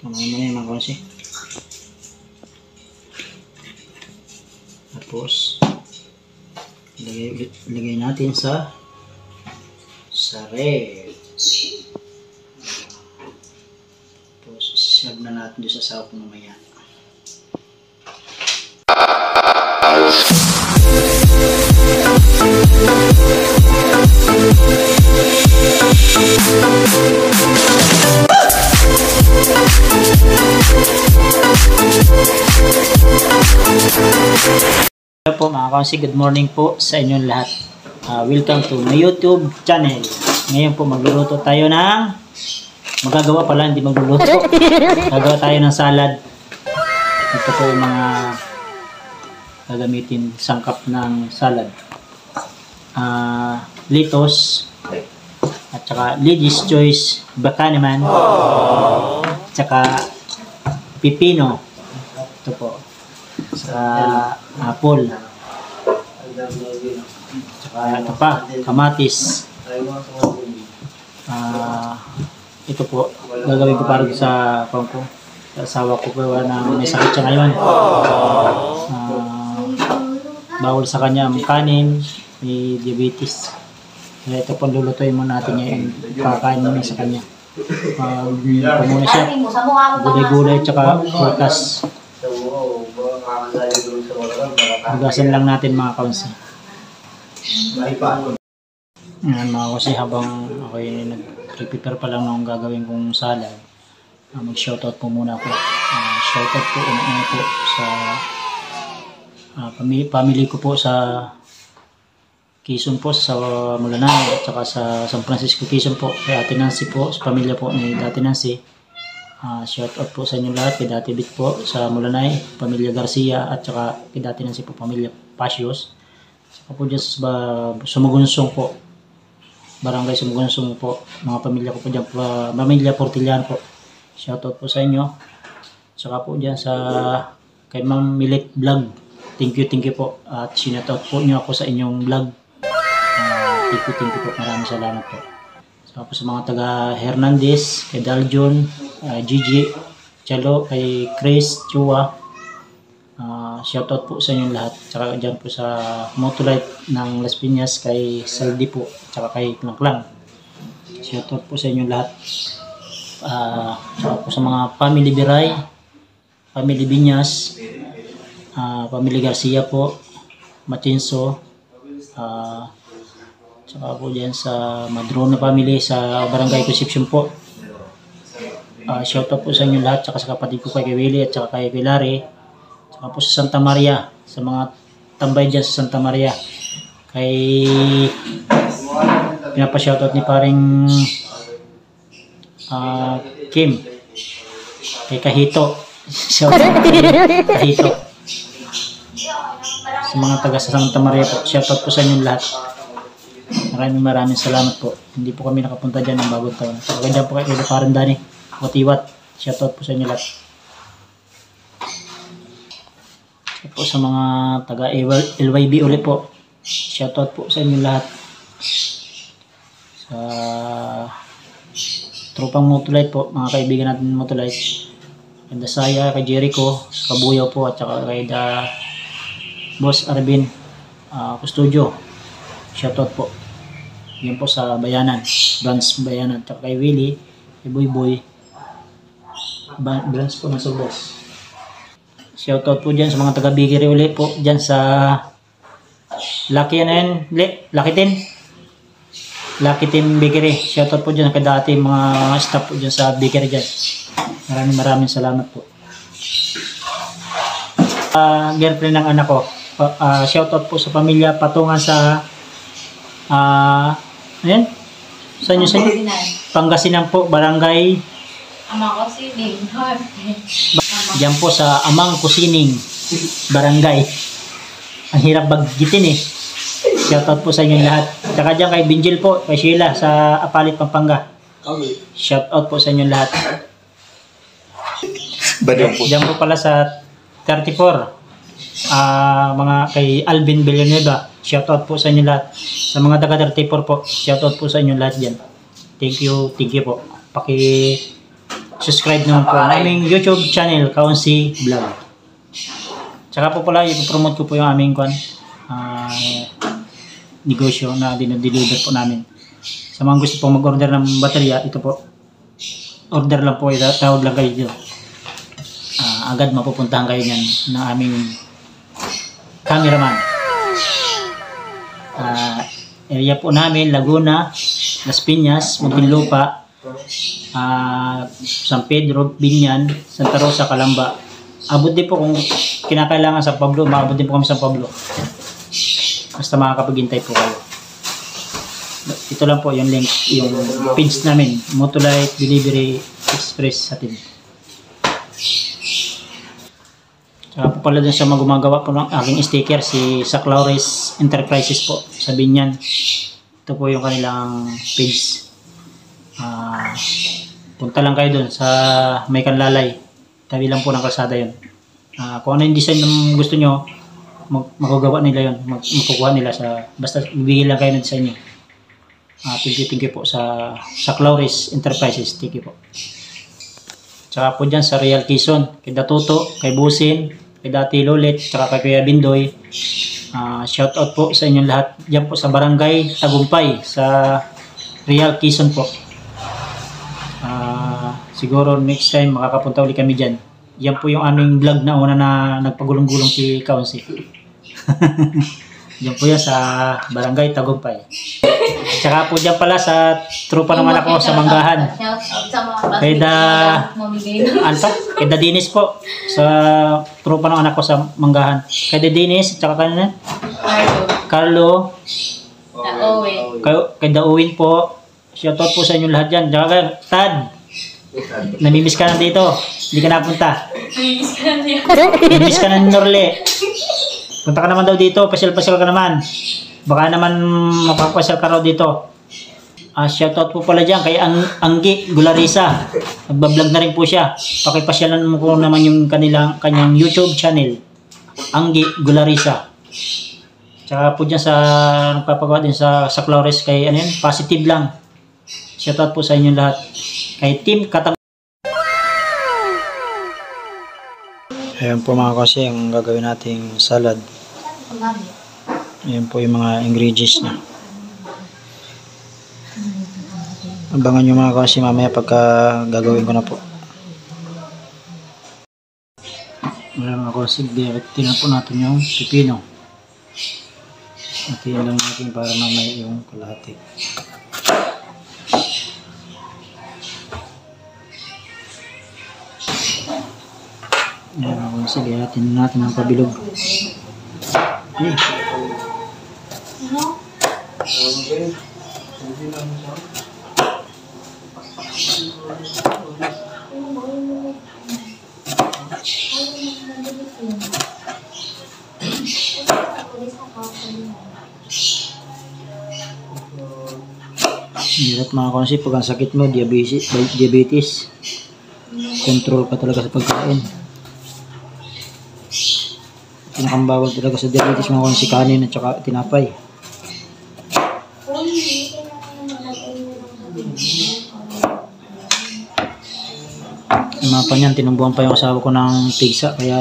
Yung mga konsi. Tapos, ilagay, ilagay natin sa sa ref. Tapos, iserve na natin doon sa sahog mamaya. Hello po mga konsi, good morning po sa inyong lahat. Ah, welcome to my YouTube channel. Ngayon po magluluto tayo ng magagawa pala, hindi magluluto. Gagawa tayo ng salad. Ito po yung mga gagamitin sangkap ng salad. Ah, litos at saka Lady's Choice baka naman at saka pipino ito po sa apple Tsaka ito pa, kamatis. Ah, ito po, gagawin ko para sa pang ko. Sa asawa ko po na may sakit siya ngayon. Ah, bawal sa kanya ang kanin, may diabetes. Kaya ito po lulutuin mo natin ngayon. Kakain muna sa kanya. Ah, uh, muna siya. Gulay-gulay tsaka prutas. Hugasan lang natin mga kaunsi. Ayan mga kasi habang ako yung nag-prepare pa lang ng gagawin kong salad, uh, mag-shoutout po muna ako. Uh, shoutout po una po sa uh, pamilya, family ko po sa Quezon po sa Mulanay at saka sa San Francisco Quezon po. Kay Ate Nancy po sa pamilya po ni Ate Nancy. Uh, shout out po sa inyo lahat kay Dati Bit po sa Mulanay pamilya Garcia at saka kay Dati Nancy po pamilya Pasios saka po dyan sa Sumugunsong po. Barangay Sumugunsong po. Mga pamilya ko po dyan uh, pamilya Portillan po. Shout out po sa inyo. Saka po dyan sa kay Ma'am Milit Vlog. Thank you thank you po. At sinatout po nyo ako sa inyong vlog thank you, thank you po. Maraming salamat po. Po sa mga taga Hernandez, kay Daljon, uh, Gigi, Chalo, kay Chris, Chua. Uh, shoutout po sa inyong lahat. Tsaka dyan po sa Motolite ng Las Piñas, kay Saldi po, tsaka kay Klangklang. Shoutout po sa inyong lahat. Uh, tsaka po sa mga family Biray, family Binyas, uh, family Garcia po, Machinso, uh, Tsaka po dyan sa Madrona family sa Barangay Concepcion po. Uh, shout out po sa inyo lahat, tsaka sa kapatid ko kay Willie at tsaka kay Pilari. Tsaka po sa Santa Maria, sa mga tambay dyan sa Santa Maria. Kay pinapa-shoutout ni paring uh, Kim. Kay Kahito. Shoutout kay Kahito. Sa mga taga sa Santa Maria po, shoutout po sa inyo lahat. Maraming maraming salamat po. Hindi po kami nakapunta dyan ng bagong taon. Kaya po kayo kay Karen Dani. Watiwat. Shoutout po sa inyo lahat. So, po sa mga taga LYB ulit po. Shoutout po sa inyo lahat. Sa tropang Motolite po. Mga kaibigan natin Motolite. Kay Dasaya, kay Jericho, sa Kabuyaw po, at saka kay da Boss Arvin uh, Custodio. Shoutout po. Yan po sa Bayanan. Branch Bayanan. Tsaka kay Willie, kay Boy Boy. Branch po ng Subos. Shoutout po dyan sa mga taga Bigiri uli po. Dyan sa Lucky ano yan? Lucky Tin? Lucky Team Bigiri. Shoutout po dyan kay dati mga staff po dyan sa Bigiri dyan. Maraming maraming salamat po. Uh, girlfriend ng anak ko. Uh, shoutout po sa pamilya patungan sa uh, ayan. Sa inyo sa inyo? Pangasinan po, barangay. Amang Kusining. Diyan po sa Amang Kusining, barangay. Ang hirap baggitin eh. Shoutout po sa inyo lahat. Tsaka dyan kay Binjil po, kay Sheila sa Apalit, Pampanga. Shoutout po sa inyo lahat. Diyan po pala sa 34. Ah, uh, mga kay Alvin Villanueva. Shoutout po sa inyo lahat. Sa mga taga 34 po, shoutout po sa inyo lahat diyan. Thank you, thank you po. Paki subscribe naman po ang aming YouTube channel, Kaunsi Vlog. Tsaka po pala, ipopromote ko po yung aming kwan, ah, negosyo na dinodeliver po namin. Sa mga gusto po mag-order ng baterya, ito po, order lang po, ito, tawag lang kayo dito. Ah, agad mapupuntahan kayo niyan ng aming cameraman. Ah, area po namin, Laguna, Las Piñas, Muntinlupa, ah, San Pedro, Binyan, Santa Rosa, Calamba. Abot din po kung kinakailangan sa Pablo, maabot din po kami sa Pablo. Basta makakapaghintay po kayo. Ito lang po yung link, yung page namin, Motolite Delivery Express atin. Po pala dun sa mga gumagawa po ng aking sticker, si Saclaures Enterprises po sa Binyan. Ito po yung kanilang page. Ah, punta lang kayo dun sa May Kanlalay. Tabi lang po ng kalsada yun. Ah, kung ano yung design ng gusto nyo, mag magagawa nila yun. Mag makukuha nila sa, basta ibigay lang kayo ng design nyo. Ah, thank you, thank you po sa Saclaures Enterprises. Thank you po. Tsaka po dyan sa Real Quezon, kay Datuto, kay Busin, kay Dati Lolet, tsaka kay Kuya Bindoy. Ah, shout out po sa inyong lahat. Diyan po sa Barangay Tagumpay, sa Real Quezon po. Ah, siguro next time makakapunta ulit kami dyan. Yan po yung aming vlog na una na nagpagulong-gulong si Kaunsi. Diyan po yan sa Barangay Tagumpay. Tsaka po dyan pala sa trupa sa Manggahan. Shout out sa basta Kay da- ng Ano? Kay Da Dinis po. Sa trupa ng anak ko sa Manggahan. Kay Da Dinis, tsaka kanina, Carlo. Carlo, Owen. kay, kay Da Uwin po. Shoutout po sa inyo lahat dyan. Tsaka kay Tad, namimiss ka na dito. Hindi ka napunta. Miss ka na niya. Namimiss ka na ni Norle. Punta ka naman daw dito. Pasyal-pasyal ka naman. Baka naman mapapasyal ka raw dito. Ah, shoutout po pala dyan kay Ang Anggi Gularisa. Nagbablog na rin po siya. Pakipasyalan mo po naman yung kanilang, kanyang YouTube channel. Anggi Gularisa. Tsaka po dyan sa nagpapagawa din sa, sa Flores kay ano yun, positive lang. Shoutout po sa inyo lahat. Kay Team Katag... Ayan po mga kasi ang gagawin nating salad. Ayan po yung mga ingredients niya. Abangan nyo mga kasi mamaya pagka gagawin ko na po. Wala mga kasi, tinan po natin yung pipino. Natin lang natin para mamaya yung kalahati. Ayan mga kasi, gayatin natin ang pabilog. Eh, Hirap mga kasi pag ang sakit mo, diabetes, diabetes. Control ka talaga sa pagkain. Pinakambawal talaga sa diabetes mga kasi kanin at saka tinapay. Yung mga pa yung asawa ko ng pigsa, kaya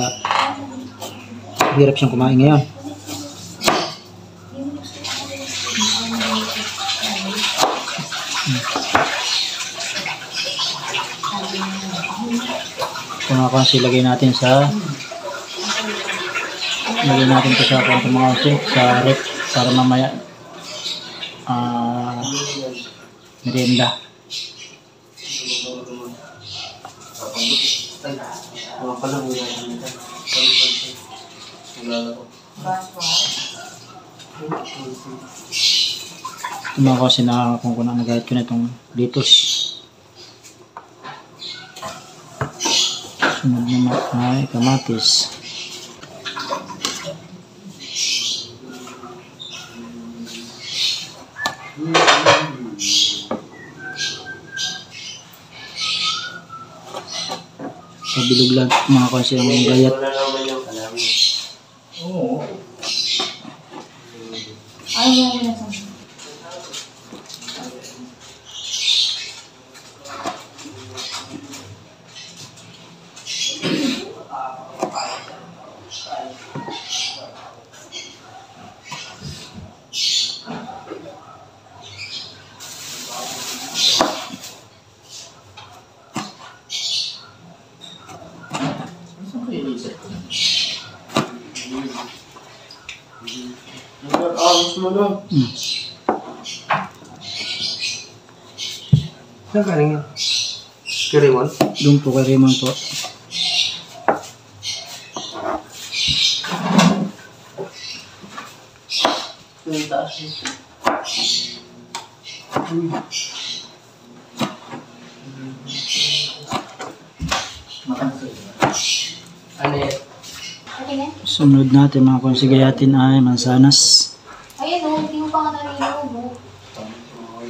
hirap siyang kumain ngayon. Ito mga kansi, lagay natin sa lagay natin ito sa kwanto mga kansi, sa rep para mamaya ah merienda. Ito mga kansi, nakakakong ko na nagahit ko na itong litos. Sunod naman ay kamatis. bilog lang mga kasi ang gayat. Oo. Ay, ay, ay. Thank you. Mo no. Hmm. Saan galing yan? Kirimon? Doon po kay Raymond po. Yung taas yun. Ano na? Sunod natin mga konsigayatin ay mansanas. Ayun o, hindi mo pa nga narinig mo. Oh.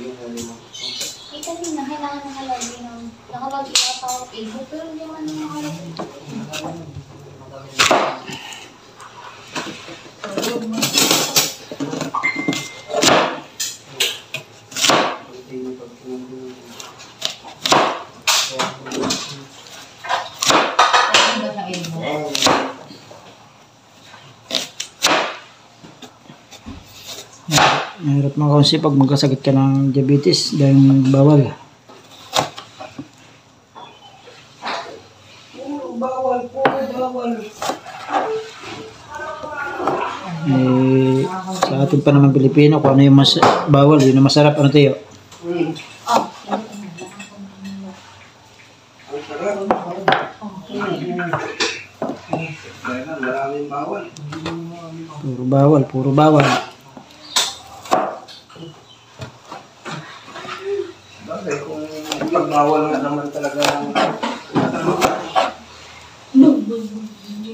Eh kasi na, kailangan nakalagi ng, nakalagi na power Facebook, pero hindi man nakalagi. Ano ba siyang ilmo? Mahirap mga konsi pag magkasakit ka ng diabetes dahil bawal. Puro bawal, puro bawal. Eh, sa atin pa naman Pilipino, kung ano yung mas bawal, yun ang masarap. Ano tayo? Hmm. Oh, bawal. Puro bawal, puro bawal. Bagay, kung pagbawal nga naman talaga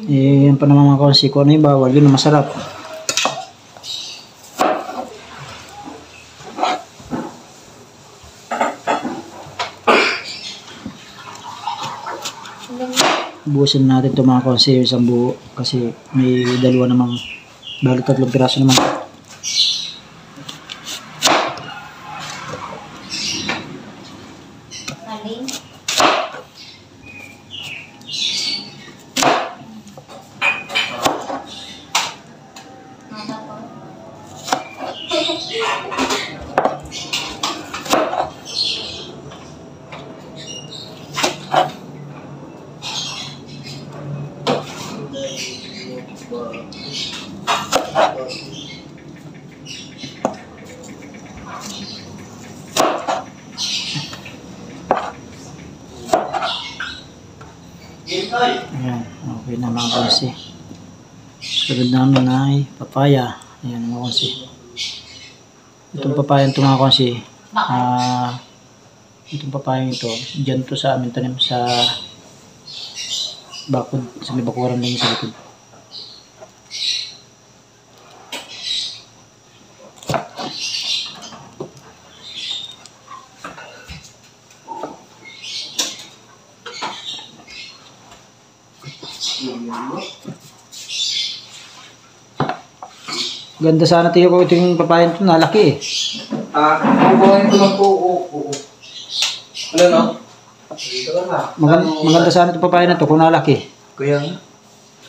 Eh, yan pa naman mga konsi, kung ano yung bawal, yun masarap. Buusin natin ito mga konsi, yung isang buo. Kasi may dalawa namang, bali tatlong piraso naman. Amen. Papaya. Ayan mga konsi. Itong papaya ito mga konsi. Ah, itong papaya ito, dyan to sa amin tanim sa bakod, sa may bakuran lang sa likod. Ganda sana tiyo ko ito yung papaya ito, nalaki eh. Ah, kukuhain ko lang po. Oo, oo. Ano no? Dito lang na. Maganda, maganda sana ito papaya na to kung nalaki. Kuya nga.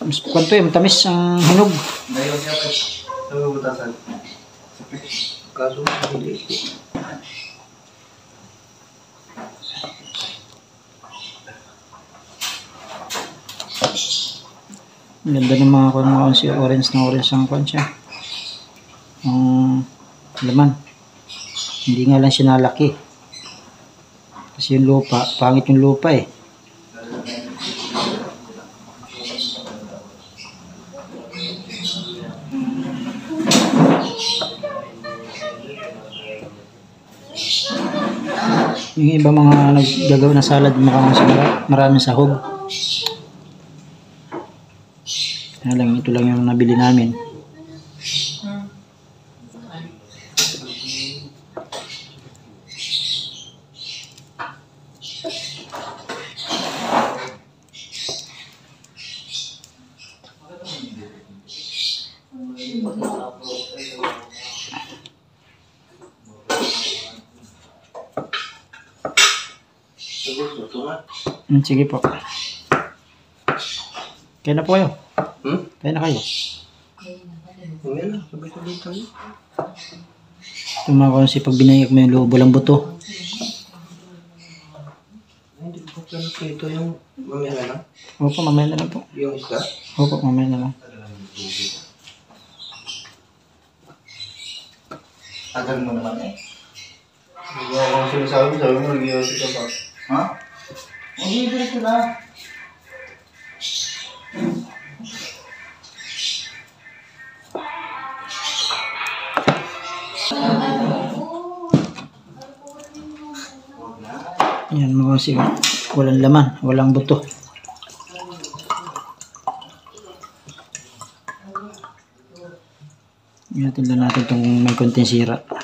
Mas kwanto eh, matamis ang hinog. Dayon niya po. Sabi mo tasan. Kaso, hindi. Ang Ganda ng mga kung mga si orange na orange ang kwan siya. Laman. Hindi nga lang siya nalaki. Kasi yung lupa, pangit yung lupa eh. Yung iba mga naggagawa ng salad, mukhang maraming sahog. Lang, ito lang yung nabili namin. Hmm, sige po. Kaya na po kayo. Hmm? Kaya na kayo. Hindi na. Sabi-sabi tayo. Ko si pag binayag mo yung loob, walang buto. Hindi ko pala ito yung mamaya na lang. Opo, mamaya na lang po. Yung isa. Opo, mamaya na lang. Tagal mo naman eh. Hindi ako sinasabi, sabi mo nag-iossi ka pa. Ha? Diretso na. Yan mga kasi walang laman, walang buto. Natin lang natin itong may konting sira.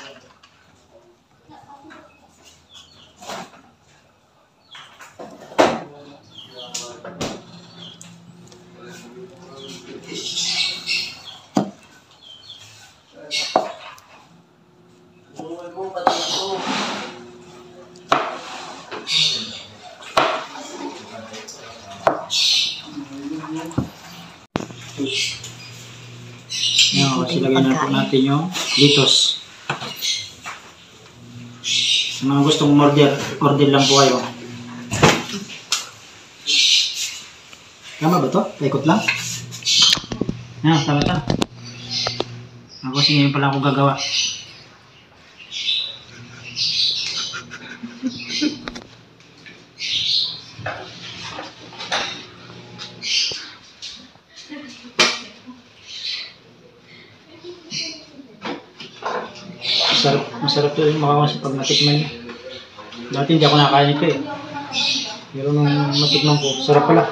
Yan, kasi lagyan na po natin yung litos. Sa mga gustong order, order lang po kayo. Tama ba to? Paikot lang? Yan, tama ta. Ako kasi ngayon pala ako gagawa. Masarap to yung makakasi pag natikman niya. Dati hindi ako nakain ito eh. Pero nung matikman ko, sarap pala.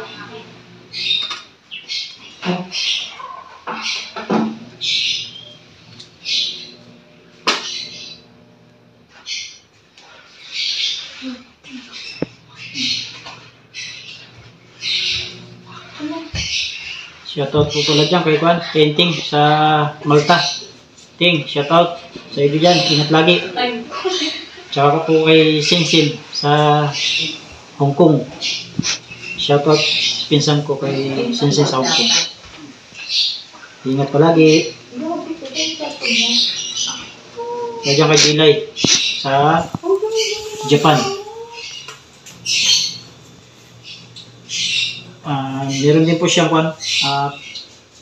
Shoutout po pala dyan kay Kwan, Painting sa Malta. Ting, shoutout sa iyo dyan, ingat lagi. Tsaka po kay Sinsin sa Hong Kong. Shoutout sa pinsan ko kay Sinsin sa Hong Kong. Ingat palagi. Kaya dyan kay Bilay sa Japan. Ah, meron din po siyang ah,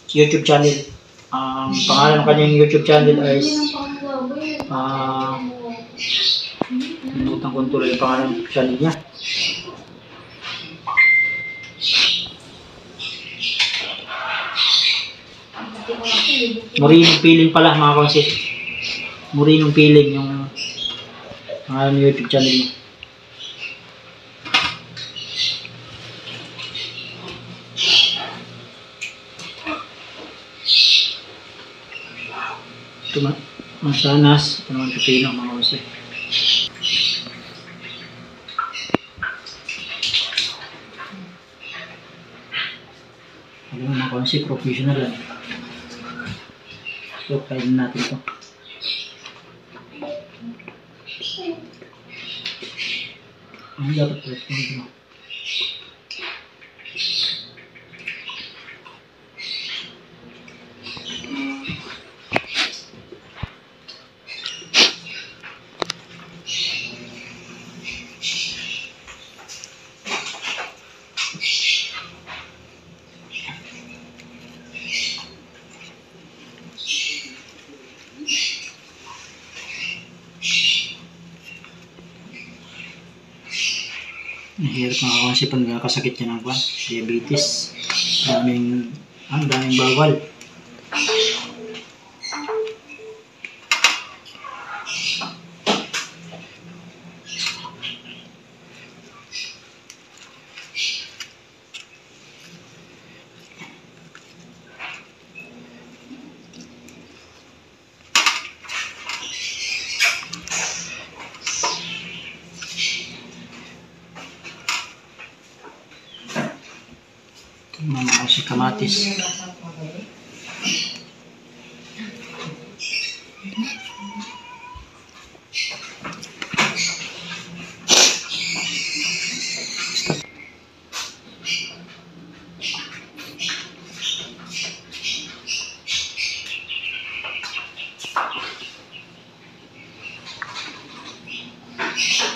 YouTube channel. Ang pangalan ng kanyang YouTube channel ay ah, Limutan ko tuloy yung pangalan ng channel niya. Murinong Piling pala mga konsi. Murinong Piling yung pangalan ng YouTube channel niya. Ito ma masanas, ito naman pipino mga konsi. Alam mo mga konsi, professional lang. So, kainin natin ito. Ano dapat ito? Ito. Konsi pag nakakasakit niya ng kwan, diabetes. Daming, ang daming bawal. sa kamatis. Thank you.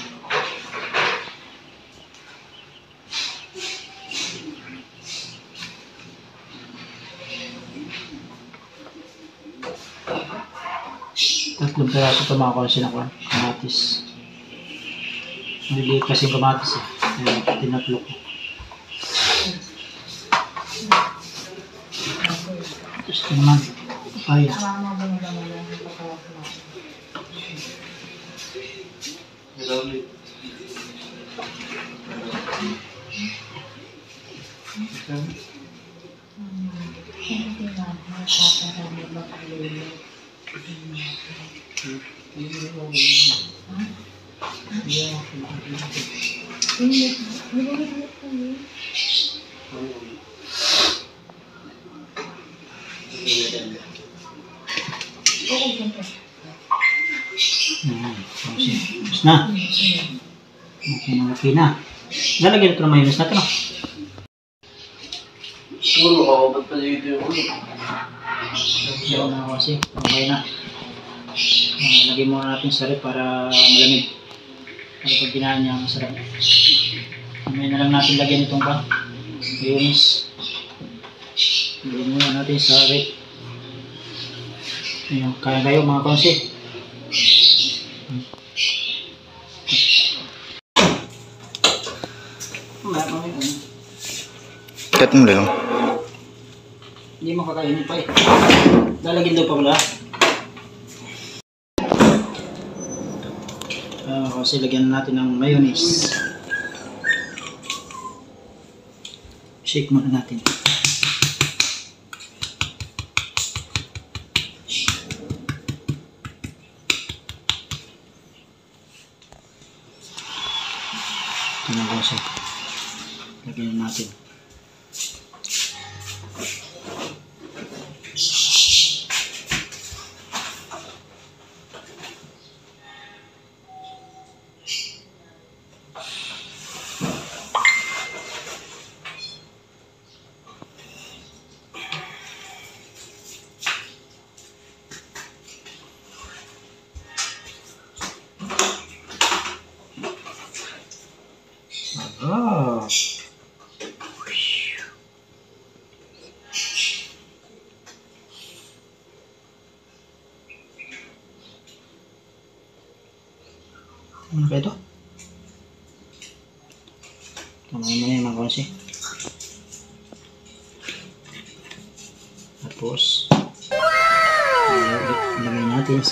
Peraso ito mga konsi na kuha. Kamatis. Maliliit kasi yung kamatis eh. Kaya tinatlo ko. Tapos ito naman. Papaya. Grabe. Ayan. Konsi. Tapos na. Okay na, okay na. Lalagyan ito ng mayonnaise natin. Oh. Siguro makakapat pa dito yung ulo. Diyan na kasi. Okay na. Uh, lagyan muna natin sa rep para malamig. Para pag ginahan niya, masarap. Mamaya na lang natin lagyan itong ba? Mayonnaise. Lagyan muna natin sa rep. Ayan, kaya kayo mga konsi. Cut mo lang. Hindi mo kakainin pa eh. Lalagyan daw pa wala. Ah, kasi lagyan natin ng mayonnaise. Shake muna natin.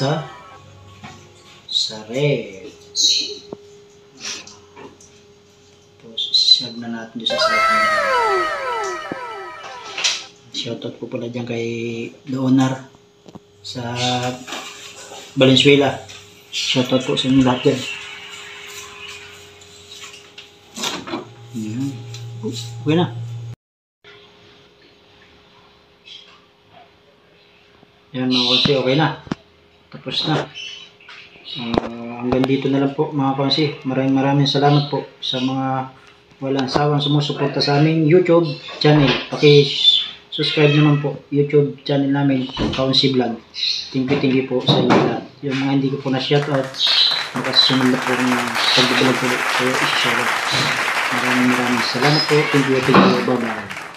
Sa sa ref. Tapos, isab na natin doon sa second. Shoutout po pala dyan kay The Owner sa Valenzuela. Shoutout po sa inyo lahat dyan. Yan. Uy, Okay na. Yan mga konsi, okay na. Tapos na. Ah, hanggang dito na lang po mga konsi. Maraming maraming salamat po sa mga walang sawang sumusuporta sa aming YouTube channel. Paki-subscribe naman po YouTube channel namin, Kaunsi Vlog. Thank you, po sa inyo lahat. Yung mga hindi ko po na shoutout, makasunod na po ng pag-vlog po kayo isa-shoutout. Maraming maraming salamat po. Thank you, thank you. Bye-bye.